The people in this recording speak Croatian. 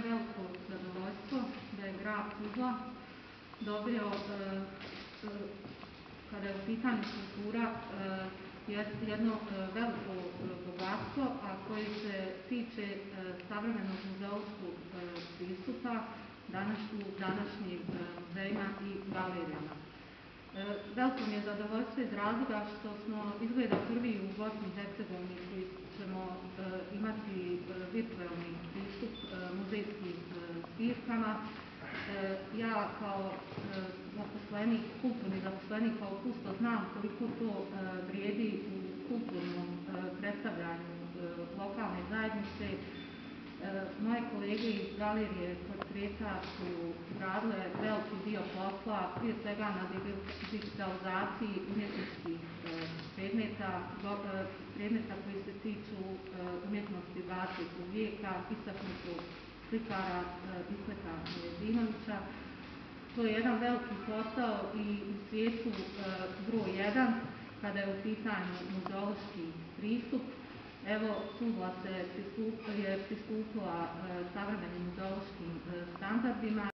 veliko zadovoljstvo da je grad Tuzla dobio, e, e, kada je u pitanju kultura, e, jedno veliko bogatstvo, a koji se tiče savremenog muzeološkog pristupa u današnjim muzejima i galerijama. Veliko mi je zadovoljstvo iz razloga što smo izgleda prvi u Bosni i Hercegovini koji ćemo pristup muzejskim zbirkama. Ja kao zaposlenik, kulturni zaposlenik, kao kusto znam koliko to vrijedi u kulturnom predstavljanju lokalne zajednice. Moje kolege iz galerije portreta su radile veliki dio posla, prije svega na digitalizaciji umjetničkih predmeta, predmeta koji se tiču umjetnosti 20. vijeka, istaknutog slikara Isleta Miledinovića. To je jedan veliki posao i u svijetu broj jedan kada je u pitanju muzeološki pristup. Evo, Tuzla se je pristupila savremenim muzeološkim standardima